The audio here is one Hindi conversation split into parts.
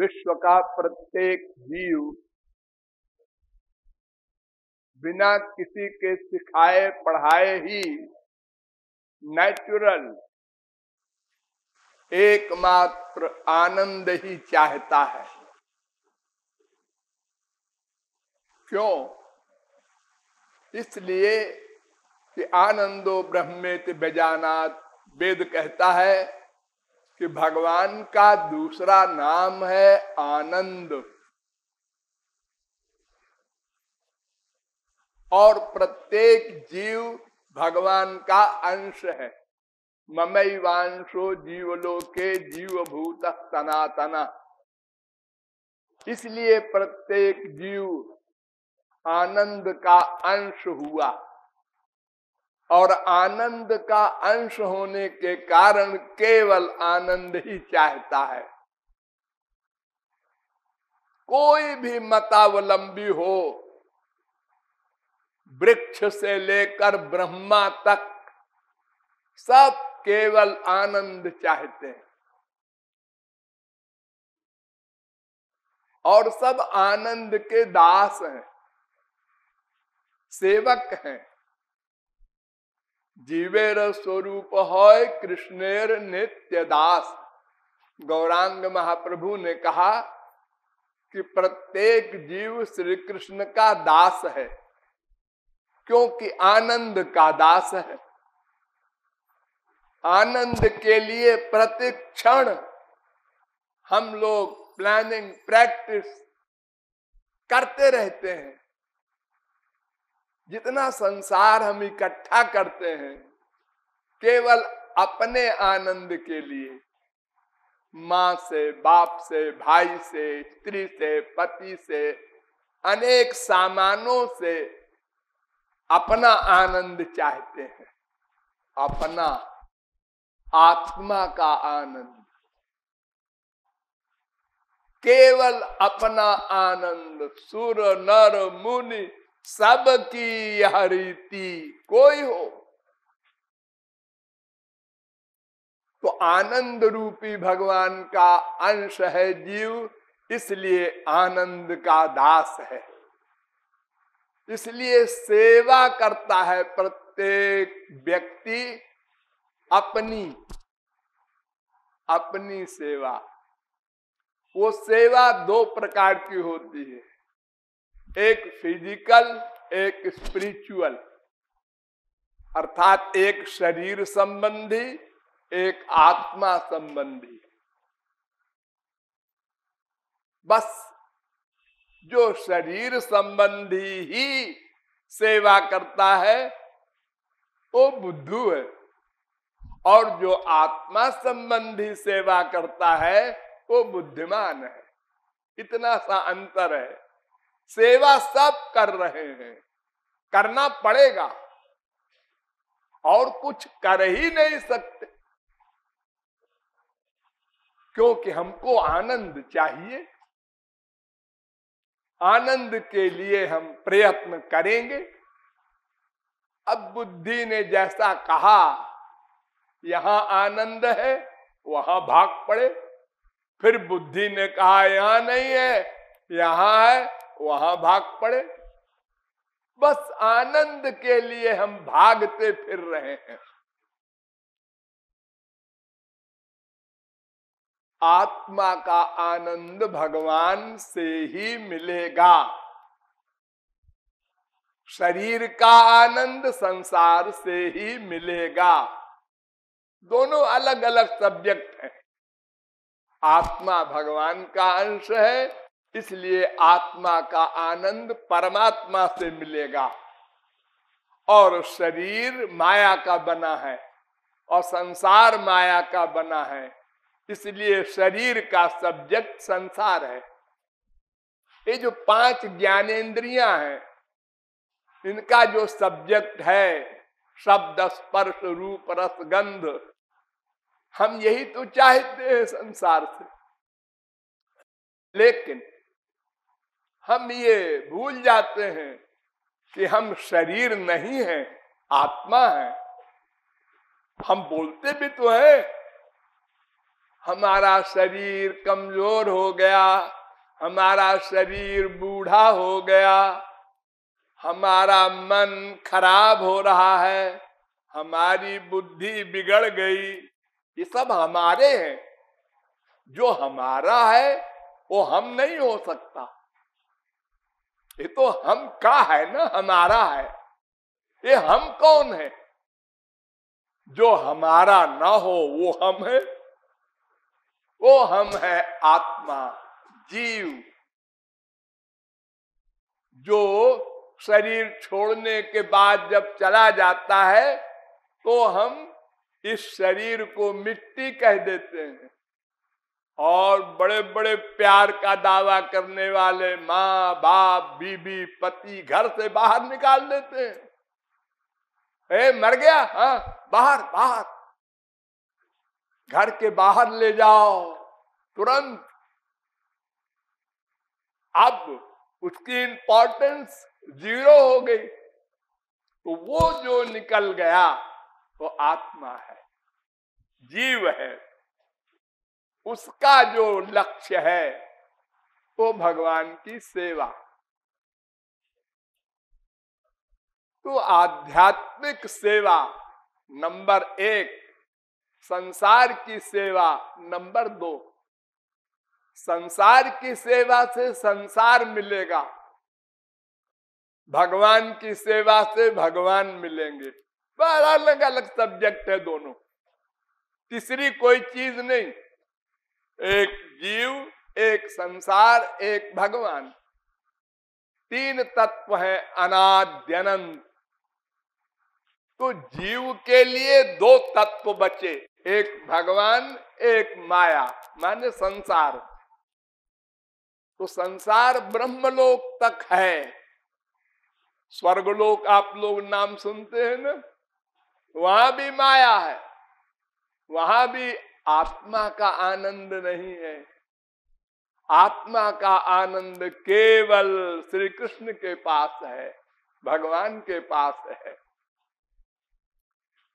विश्व का प्रत्येक जीव बिना किसी के सिखाए, पढ़ाए ही नेचुरल एकमात्र आनंद ही चाहता है। क्यों? इसलिए कि आनंदो ब्रह्मेत बेजानात वेद कहता है कि भगवान का दूसरा नाम है आनंद। और प्रत्येक जीव भगवान का अंश है। ममई वांशो जीव भूत सनातना। इसलिए प्रत्येक जीव आनंद का अंश हुआ। और आनंद का अंश होने के कारण केवल आनंद ही चाहता है। कोई भी मतावलंबी हो, वृक्ष से लेकर ब्रह्मा तक, सब केवल आनंद चाहते हैं। और सब आनंद के दास हैं, सेवक हैं। जीवेर स्वरूप है कृष्णेर नित्य दास गौरांग महाप्रभु ने कहा कि प्रत्येक जीव श्री कृष्ण का दास है, क्योंकि आनंद का दास है। आनंद के लिए प्रतिक्षण हम लोग प्लानिंग, प्रैक्टिस करते रहते हैं। जितना संसार हम इकट्ठा करते हैं, केवल अपने आनंद के लिए। माँ से, बाप से, भाई से, स्त्री से, पति से, अनेक सामानों से अपना आनंद चाहते हैं। अपना, आत्मा का आनंद। केवल अपना आनंद सुर नर, मुनि सबकी यह रीति कोई हो। तो आनंद रूपी भगवान का अंश है जीव, इसलिए आनंद का दास है। इसलिए सेवा करता है प्रत्येक व्यक्ति अपनी अपनी सेवा। वो सेवा दो प्रकार की होती है। एक फ़िज़िकल एक स्पिरिचुअल अर्थात एक शरीर संबंधी, एक आत्मा संबंधी. बस, जो शरीर संबंधी ही सेवा करता है, वो बुद्धू है. और जो आत्मा संबंधी सेवा करता है, वो बुद्धिमान है. इतना सा अंतर है. सेवा सब कर रहे हैं। करना पड़ेगा। और कुछ कर ही नहीं सकते। क्योंकि हमको आनंद चाहिए। आनंद के लिए हम प्रयत्न करेंगे। अब बुद्धि ने जैसा कहा, यहाँ आनंद है, वहाँ भाग पड़े। फिर बुद्धि ने कहा, यहाँ नहीं है, यहाँ है। वहाँ भाग पड़े। बस आनंद के लिए हम भागते फिर रहे हैं। आत्मा का आनंद भगवान से ही मिलेगा। शरीर का आनंद संसार से ही मिलेगा। दोनों अलग अलग सब्जेक्ट हैं। आत्मा भगवान का अंश है इसलिए आत्मा का आनंद परमात्मा से मिलेगा। और शरीर माया का बना है और संसार माया का बना है। इसलिए शरीर का सब्जेक्ट संसार है। ये जो पाँच ज्ञानेन्द्रियाँ हैं, इनका जो सब्जेक्ट है, शब्द स्पर्श रूप रस गंध, हम यही तो चाहते हैं संसार से। लेकिन हम ये भूल जाते हैं कि हम शरीर नहीं है, आत्मा है। हम बोलते भी तो है, हमारा शरीर कमज़ोर हो गया, हमारा शरीर बूढ़ा हो गया, हमारा मन खराब हो रहा है, हमारी बुद्धि बिगड़ गई, ये सब हमारे हैं। जो हमारा है, वो हम नहीं हो सकता। ये तो हम का है ना, हमारा है। ये हम कौन है? जो हमारा ना हो, वो हम है। वो हम है आत्मा, जीव। जो शरीर छोड़ने के बाद जब चला जाता है तो हम इस शरीर को मिट्टी कह देते हैं। और बड़े बड़े प्यार का दावा करने वाले माँ बाप बीबी, पति घर से बाहर निकाल देते हैं। ए, मर गया? हाँ बाहर बाहर। घर के बाहर ले जाओ, तुरंत। अब उसकी इंपॉर्टेंस ज़ीरो हो गई। तो वो जो निकल गया, वो आत्मा है, जीव है। उसका जो लक्ष्य है, वो भगवान की सेवा। तो आध्यात्मिक सेवा नंबर एक, संसार की सेवा नंबर दो। संसार की सेवा से संसार मिलेगा। भगवान की सेवा से भगवान मिलेंगे। अलग अलग सब्जेक्ट है दोनों। तीसरी कोई चीज़ नहीं। एक जीव, एक संसार, एक भगवान। तीन तत्व है अनाद्यनंत। तो जीव के लिए दो तत्व बचे, एक भगवान, एक माया, माने संसार। तो संसार ब्रह्मलोक तक है। स्वर्गलोक आप लोग नाम सुनते हैं ना? वहाँ भी माया है, वहाँ भी आत्मा का आनंद नहीं है। आत्मा का आनंद केवल श्री कृष्ण के पास है, भगवान के पास है।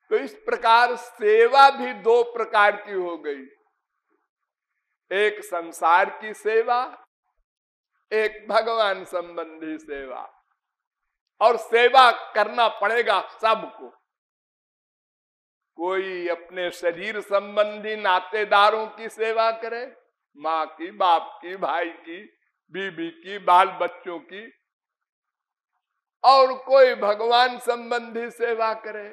तो इस प्रकार सेवा भी दो प्रकार की हो गई। एक संसार की सेवा, एक भगवान संबंधी सेवा। और सेवा करना पड़ेगा सबको। कोई अपने शरीर संबंधी नातेदारों की सेवा करे, माँ की, बाप की, भाई की, बीबी की, बाल बच्चों की, और कोई भगवान संबंधी सेवा करे,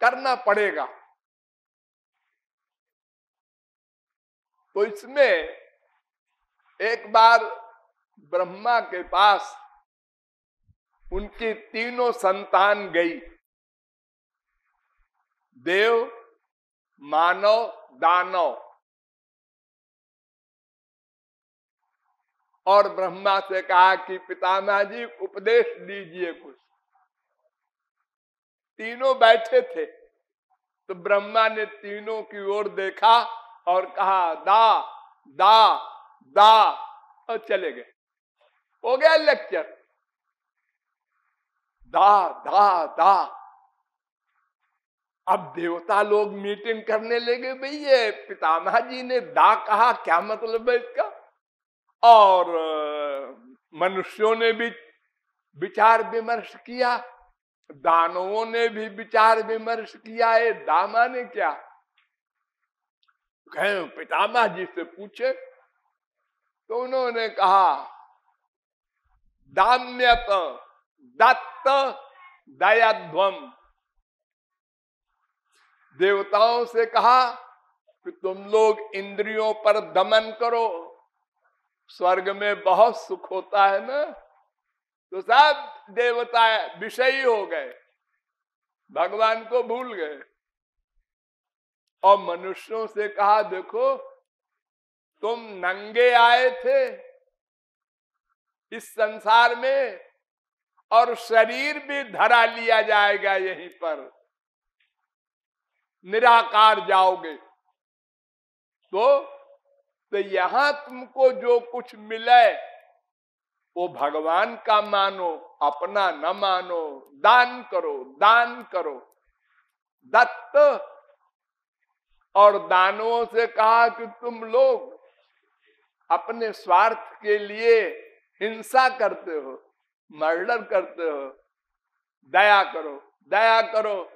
करना पड़ेगा। तो इसमें एक बार ब्रह्मा के पास उनकी तीनों संतान गई। देव, मानव, दानव। और ब्रह्मा से कहा कि, पितामह जी, उपदेश दीजिए कुछ। तीनों बैठे थे। तो ब्रह्मा ने तीनों की ओर देखा और कहा, दा दा दा। और चले गए। हो गया लेक्चर। दा दा दा। अब देवता लोग मीटिंग करने लगे भाई ये पितामह जी ने दा कहा, क्या मतलब है इसका? और मनुष्यों ने भी विचार विमर्श किया, दानवों ने भी विचार विमर्श किया है दामा ने क्या? कहे पितामह जी से पूछे। तो उन्होंने कहा दाम्यत दत्त दयाध्वम। देवताओं से कहा कि तुम लोग इंद्रियों पर दमन करो। स्वर्ग में बहुत सुख होता है ना? तो सब देवता विषयी हो गए, भगवान को भूल गए। और मनुष्यों से कहा, देखो, तुम नंगे आए थे इस संसार में और शरीर भी धरा लिया जाएगा यहीं पर। निराकार जाओगे। तो तो यहाँ तुमको जो कुछ मिले, वो भगवान का मानो, अपना न मानो, दान करो दान करो। दत्त और दानों से कहा कि तुम लोग अपने स्वार्थ के लिए हिंसा करते हो, मर्डर करते हो। दया करो दया करो।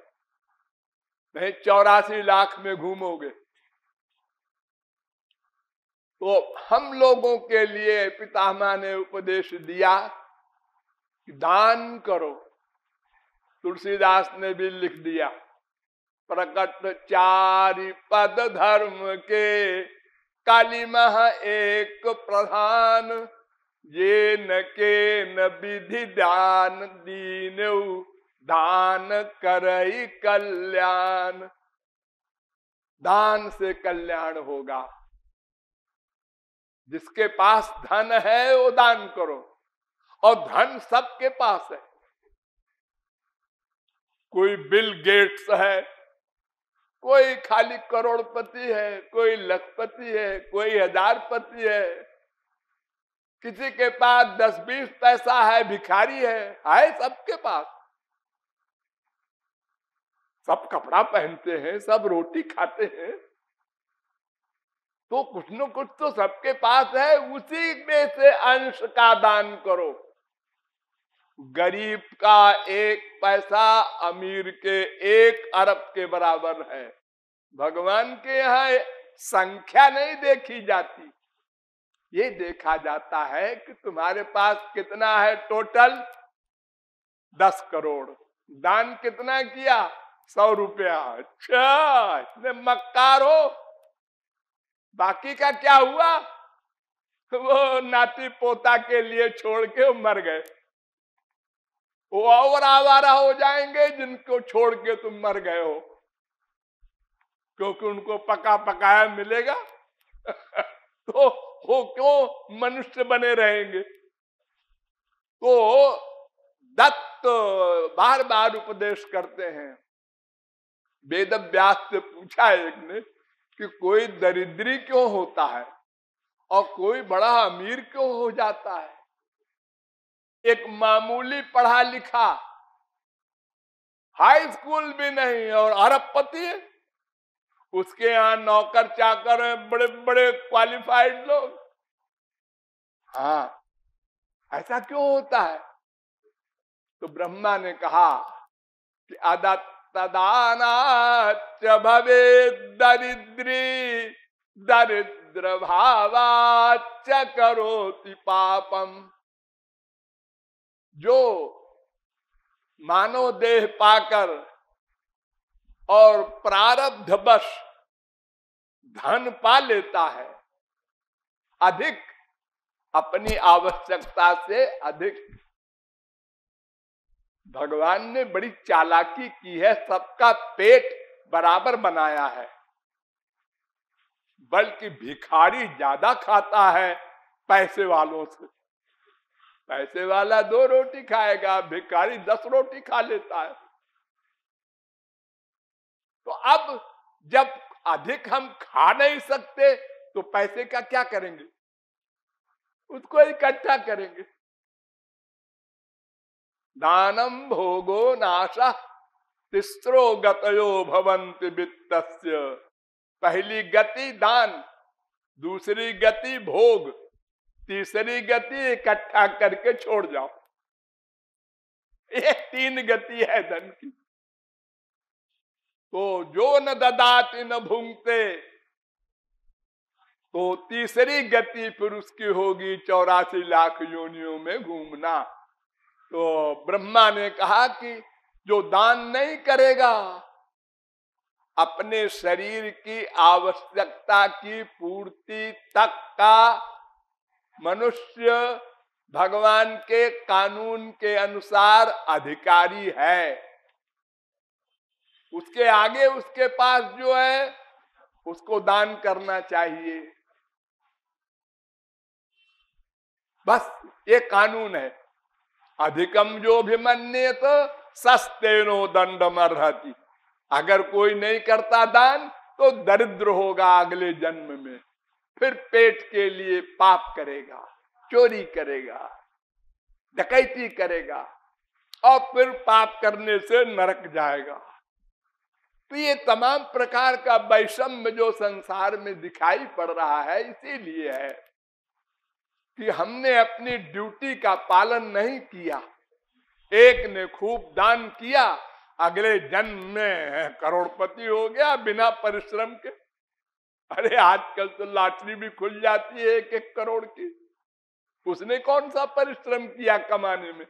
नहीं, चौरासी लाख में घूमोगे। तो हम लोगों के लिए पितामह ने उपदेश दिया दान करो। तुलसीदास ने भी लिख दिया, प्रकट चारि पद धर्म के काली मह एक प्रधान, ये न के न विधि दान दीन दान कर कल्याण। दान से कल्याण होगा। जिसके पास धन है, वो दान करो। और धन सबके पास है। कोई बिल गेट्स है, कोई खाली करोड़पति है, कोई लखपति है, कोई हजारपति है। किसी के पास दस बीस पैसा है, भिखारी है है सबके पास। सब कपड़ा पहनते हैं, सब रोटी खाते हैं। तो कुछ न कुछ तो सबके पास है, उसी में से अंश का दान करो। गरीब का एक पैसा अमीर के एक अरब के बराबर है। भगवान के यहाँ संख्या नहीं देखी जाती। ये देखा जाता है कि तुम्हारे पास कितना है टोटल दस करोड़। दान कितना किया? सौ रुपया। अच्छा इतने मक्कार। हो बाकी का क्या हुआ? वो नाती पोता के लिए छोड़ के मर गए। वो और आवारा हो जाएँगे जिनको छोड़ के तुम मर गए हो। क्योंकि उनको पका पकाया मिलेगा। तो वो क्यों मनुष्य बने रहेंगे? तो दत्त बार बार उपदेश करते हैं। वेद व्यास से पूछा एक ने कि कोई दरिद्री क्यों होता है और कोई बड़ा अमीर क्यों हो जाता है? एक मामूली पढ़ा लिखा हाई स्कूल भी नहीं और अरबपति उसके यहाँ नौकर चाकर है, बड़े बड़े क्वालिफाइड लोग। हाँ ऐसा क्यों होता है? तो ब्रह्मा ने कहा कि अदा तदानाच भवे दरिद्री दरिद्र भावाच करोति पापम। जो मानव देह पाकर और प्रारब्ध बश धन पा लेता है, अधिक अपनी आवश्यकता से अधिक भगवान ने बड़ी चालाकी की है, सबका पेट बराबर बनाया है। बल्कि भिखारी ज़्यादा खाता है पैसे वालों से। पैसे वाला दो रोटी खाएगा, भिखारी दस रोटी खा लेता है। तो अब जब अधिक हम खा नहीं सकते तो पैसे का क्या करेंगे? उसको इकट्ठा करेंगे। दानम भोगो नाशा, तिस्रो गतयो भवंत वित्त पहली गति दान, दूसरी गति भोग, तीसरी गति इकट्ठा करके छोड़ जाओ। ये तीन गति है धन की। तो जो न ददाति न भूंगते तो तीसरी गति फिर उसकी होगी चौरासी लाख योनियों में घूमना। तो ब्रह्मा ने कहा कि जो दान नहीं करेगा, अपने शरीर की आवश्यकता की पूर्ति तक का मनुष्य भगवान के कानून के अनुसार अधिकारी है। उसके आगे उसके पास जो है, उसको दान करना चाहिए। बस ये कानून है। अधिकम जो भी मन्य तो सस्ते नो दंड मरहती अगर कोई नहीं करता दान तो दरिद्र होगा अगले जन्म में। फिर पेट के लिए पाप करेगा, चोरी करेगा, डकैती करेगा, और फिर पाप करने से नरक जाएगा। तो ये तमाम प्रकार का वैषम्य जो संसार में दिखाई पड़ रहा है, इसीलिए है। कि हमने अपनी ड्यूटी का पालन नहीं किया। एक ने खूब दान किया, अगले जन्म में करोड़पति हो गया बिना परिश्रम के। अरे, आजकल तो लाटरी भी खुल जाती है एक एक करोड़ की। उसने कौन सा परिश्रम किया कमाने में?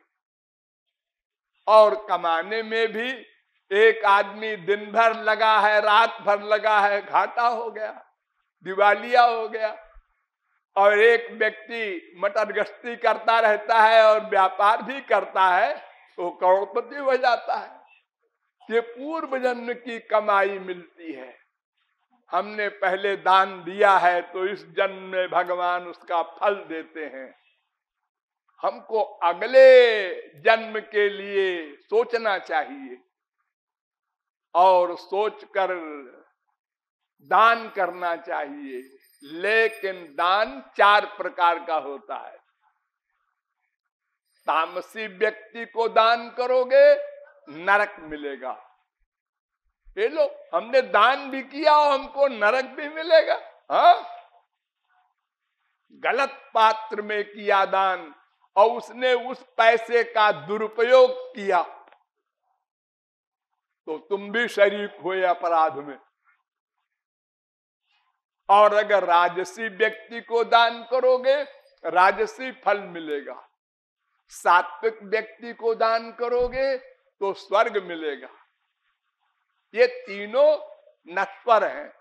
और कमाने में भी एक आदमी दिन भर लगा है, रात भर लगा है, घाटा हो गया, दिवालिया हो गया। और एक व्यक्ति मटर गश्ती करता रहता है और व्यापार भी करता है तो करोड़पति हो जाता है। ये पूर्व जन्म की कमाई मिलती है। हमने पहले दान दिया है तो इस जन्म में भगवान उसका फल देते हैं। हमको अगले जन्म के लिए सोचना चाहिए और सोचकर दान करना चाहिए। लेकिन दान चार प्रकार का होता है। तामसी व्यक्ति को दान करोगे, नरक मिलेगा। ये लो, हमने दान भी किया और हमको नरक भी मिलेगा, हा? गलत पात्र में किया दान और उसने उस पैसे का दुरुपयोग किया तो तुम भी शरीक हुए अपराध में। और अगर राजसी व्यक्ति को दान करोगे, राजसी फल मिलेगा। सात्विक व्यक्ति को दान करोगे तो स्वर्ग मिलेगा। ये तीनों नश्वर हैं।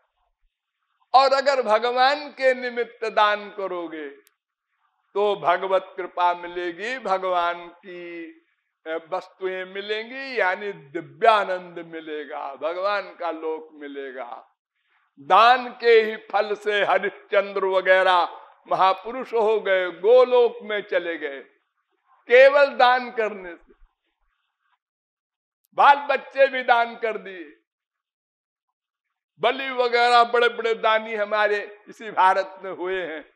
और अगर भगवान के निमित्त दान करोगे तो भगवत कृपा मिलेगी, भगवान की वस्तुएँ मिलेंगी, यानी दिव्यानंद मिलेगा, भगवान का लोक मिलेगा। दान के ही फल से हरिश्चंद्र वगैरह महापुरुष हो गए, गोलोक में चले गए। केवल दान करने से। बाल बच्चे भी दान कर दिए। बलि वगैरह बड़े बड़े दानी हमारे इसी भारत में हुए हैं।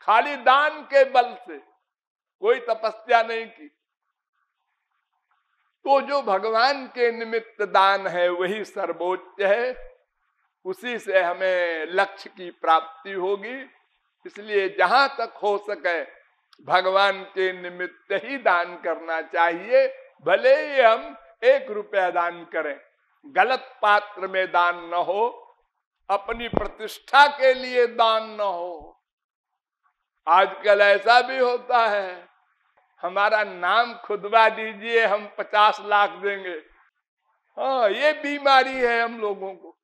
खाली दान के बल से कोई तपस्या नहीं की। तो जो भगवान के निमित्त दान है, वही सर्वोच्च है। उसी से हमें लक्ष्य की प्राप्ति होगी। इसलिए जहाँ तक हो सके भगवान के निमित्त ही दान करना चाहिए। भले ही हम एक रुपया दान करें, गलत पात्र में दान न हो, अपनी प्रतिष्ठा के लिए दान न हो। आजकल ऐसा भी होता है, हमारा नाम खुदवा दीजिए, हम पचास लाख देंगे। हाँ ये बीमारी है हम लोगों को।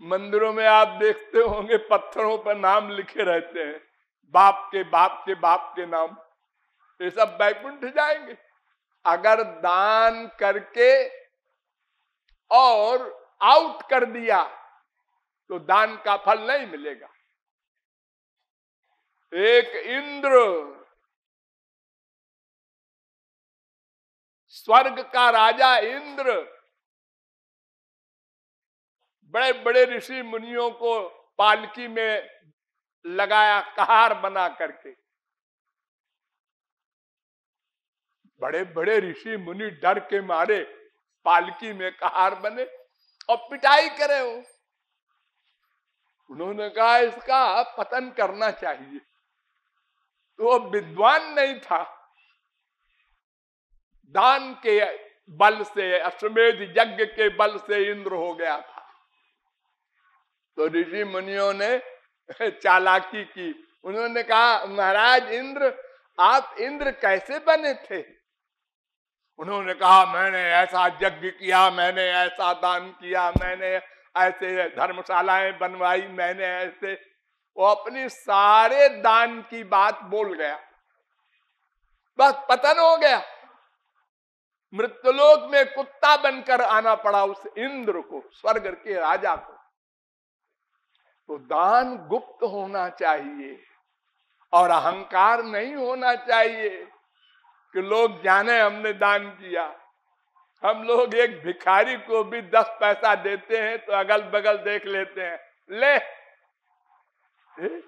मंदिरों में आप देखते होंगे, पत्थरों पर नाम लिखे रहते हैं। बाप के बाप के बाप के नाम। ये सब बैकुंठ जाएँगे। अगर दान करके और आउट कर दिया तो दान का फल नहीं मिलेगा। एक इंद्र स्वर्ग का राजा इंद्र बड़े बड़े ऋषि मुनियों को पालकी में लगाया कहार बना करके। बड़े बड़े ऋषि मुनि डर के मारे पालकी में कहार बने और पिटाई करे हो उन्होंने कहा, इसका पतन करना चाहिए। तो वो विद्वान नहीं था। दान के बल से, अश्वमेध यज्ञ के बल से इंद्र हो गया था। तो ऋषि मुनियों ने चालाकी की। उन्होंने कहा, महाराज इंद्र, आप इंद्र कैसे बने थे? उन्होंने कहा, मैंने ऐसा यज्ञ किया, मैंने ऐसा दान किया, मैंने ऐसे धर्मशालाएँ बनवाई, मैंने ऐसे वो अपनी सारे दान की बात बोल गया। बस पतन हो गया। मृत्युलोक में कुत्ता बनकर आना पड़ा उस इंद्र को, स्वर्ग के राजा को। तो दान गुप्त होना चाहिए और अहंकार नहीं होना चाहिए कि लोग जाने हमने दान किया। हम लोग एक भिखारी को भी दस पैसा देते हैं तो अगल बगल देख लेते हैं। ले। ए?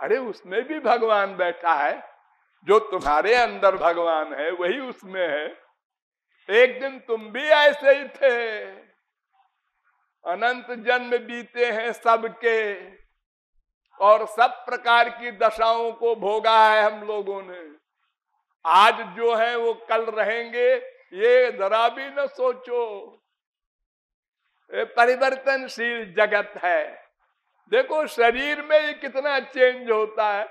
अरे, उसमें भी भगवान बैठा है। जो तुम्हारे अंदर भगवान है, वही उसमें है। एक दिन तुम भी ऐसे ही थे। अनंत जन्म बीते हैं सबके। और सब प्रकार की दशाओं को भोगा है हम लोगों ने। आज जो है वो कल रहेंगे, ये जरा भी न सोचो। ये परिवर्तनशील जगत है। देखो, शरीर में ये कितना चेंज होता है।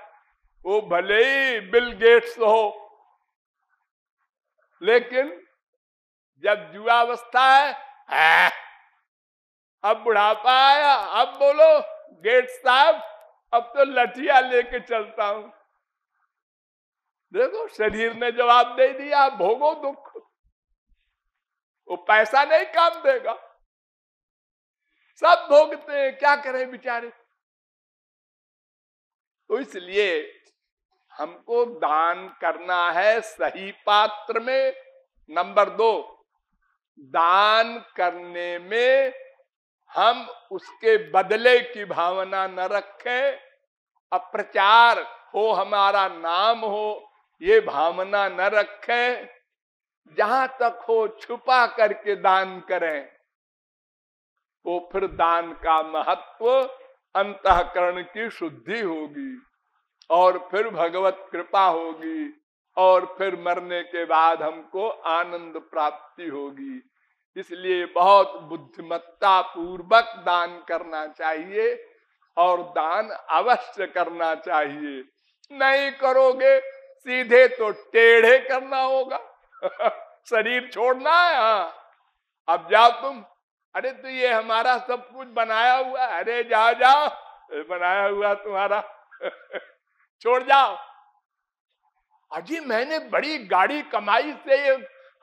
वो भले ही बिल गेट्स हो, लेकिन जब जुआवस्था है अब बुढ़ापा आया, अब बोलो, गेट साहब अब तो लठिया लेके चलता हूँ। देखो, शरीर ने जवाब दे दिया, भोगो दुख। वो पैसा नहीं काम देगा। सब भोगते हैं, क्या करें बेचारे? तो इसलिए हमको दान करना है सही पात्र में। नंबर दो, दान करने में हम उसके बदले की भावना न रखें। अप्रचार हो हमारा नाम हो, ये भावना न रखें। जहाँ तक हो छुपा करके दान करें वो फिर दान का महत्व अंतकरण की शुद्धि होगी और फिर भगवत कृपा होगी और फिर मरने के बाद हमको आनंद प्राप्ति होगी। इसलिए बहुत बुद्धिमत्ता पूर्वक दान करना चाहिए और दान अवश्य करना चाहिए। नहीं करोगे, सीधे तो टेढ़े करना होगा। शरीर छोड़ना है हाँ। अब जाओ तुम। अरे तो ये हमारा सब कुछ बनाया हुआ अरे जाओ जाओ बनाया हुआ तुम्हारा। छोड़ जाओ। अजी, मैंने बड़ी गाड़ी कमाई से ये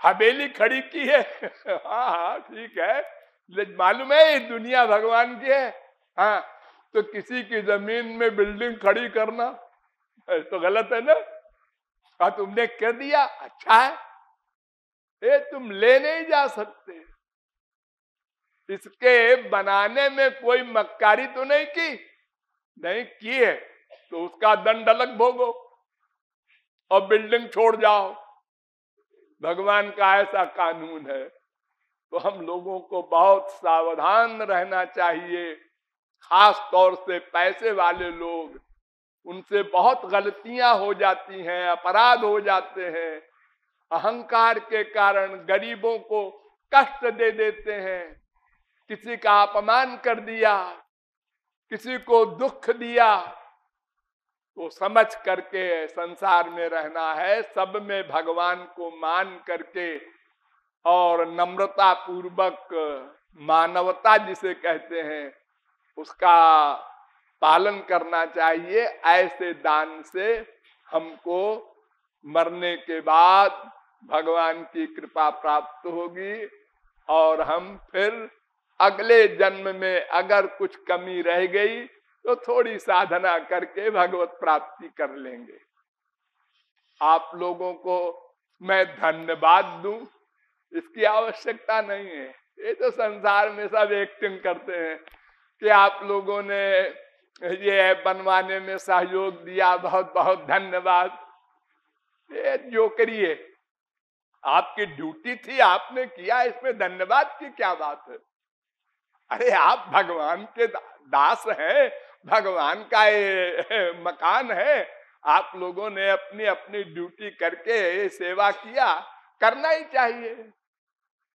हवेली खड़ी की है। हाँ हाँ ठीक है। मालूम है ये दुनिया भगवान की है? हाँ तो किसी की ज़मीन में बिल्डिंग खड़ी करना। तो गलत है ना? हाँ तुमने कर दिया अच्छा है। ये तुम ले नहीं जा सकते। इसके बनाने में कोई मक्कारी तो नहीं की? नहीं की है तो उसका दंड अलग भोगो। और बिल्डिंग छोड़ जाओ। भगवान का ऐसा कानून है तो हम लोगों को बहुत सावधान रहना चाहिए। खास तौर से पैसे वाले लोग, उनसे बहुत गलतियाँ हो जाती हैं, अपराध हो जाते हैं, अहंकार के कारण गरीबों को कष्ट दे देते हैं। किसी का अपमान कर दिया, किसी को दुख दिया तो समझ करके संसार में रहना है, सब में भगवान को मान करके और नम्रता पूर्वक मानवता जिसे कहते हैं, उसका पालन करना चाहिए। ऐसे दान से हमको मरने के बाद भगवान की कृपा प्राप्त होगी और हम फिर अगले जन्म में अगर कुछ कमी रह गई तो थोड़ी साधना करके भगवत प्राप्ति कर लेंगे। आप लोगों को मैं धन्यवाद दू। इसकी आवश्यकता नहीं है। ये तो संसार में सब एक्टिंग करते हैं। कि आप लोगों ने ये बनवाने में सहयोग दिया, बहुत बहुत धन्यवाद। ये जो करिए। आपकी ड्यूटी थी, आपने किया, इसमें धन्यवाद की क्या बात है? अरे आप भगवान के दास हैं। भगवान का ये मकान है। आप लोगों ने अपनी अपनी ड्यूटी करके सेवा किया, करना ही चाहिए।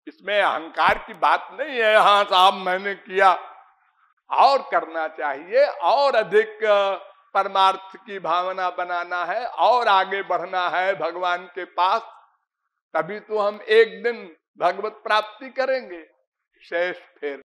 इसमें अहंकार की बात नहीं है हाँ साहब, मैंने किया। और करना चाहिए, और अधिक परमार्थ की भावना बनाना है, और आगे बढ़ना है भगवान के पास। तभी तो हम एक दिन भगवत प्राप्ति करेंगे। शेष फिर।